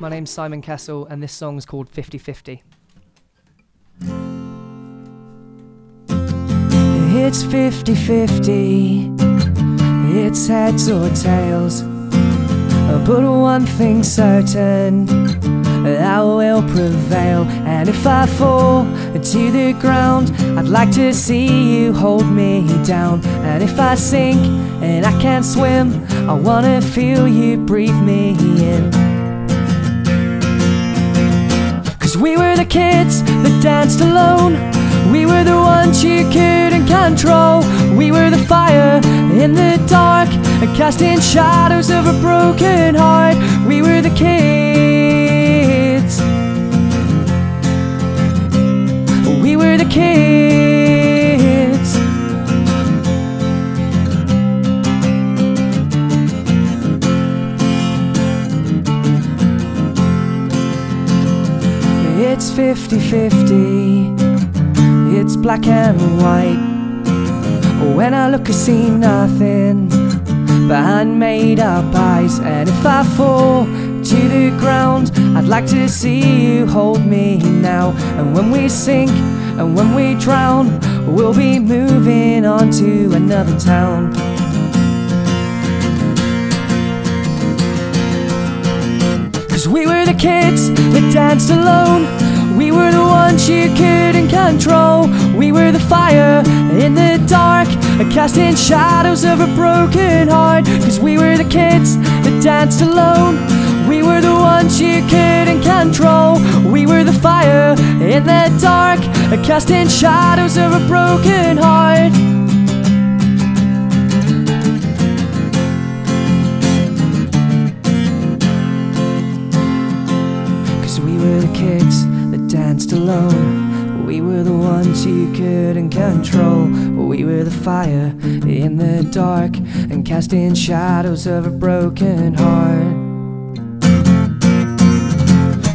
My name's Simon Kessell, and this song's called 50 50. It's 50 50, it's heads or tails. But one thing's certain, I will prevail. And if I fall to the ground, I'd like to see you hold me down. And if I sink and I can't swim, I wanna feel you breathe me in. We were the kids that danced alone. We were the ones you couldn't control. We were the fire in the dark, casting shadows of a broken heart. We were the kids. We were the kids. It's 50 50, it's black and white. When I look, I see nothing behind made up eyes. And if I fall to the ground, I'd like to see you hold me now. And when we sink and when we drown, we'll be moving on to another town. Cause we were the kids that danced alone. We were the ones you couldn't control. We were the fire in the dark, casting shadows of a broken heart. Cause we were the kids that danced alone. We were the ones you couldn't control. We were the fire in the dark, casting shadows of a broken heart. Cause we were the kids danced alone. We were the ones you couldn't control. We were the fire in the dark and casting shadows of a broken heart.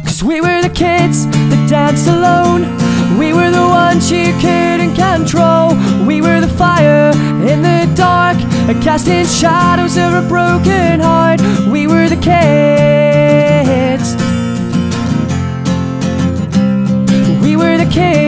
Cause we were the kids that danced alone. We were the ones you couldn't control. We were the fire in the dark, casting shadows of a broken heart. We were the kids.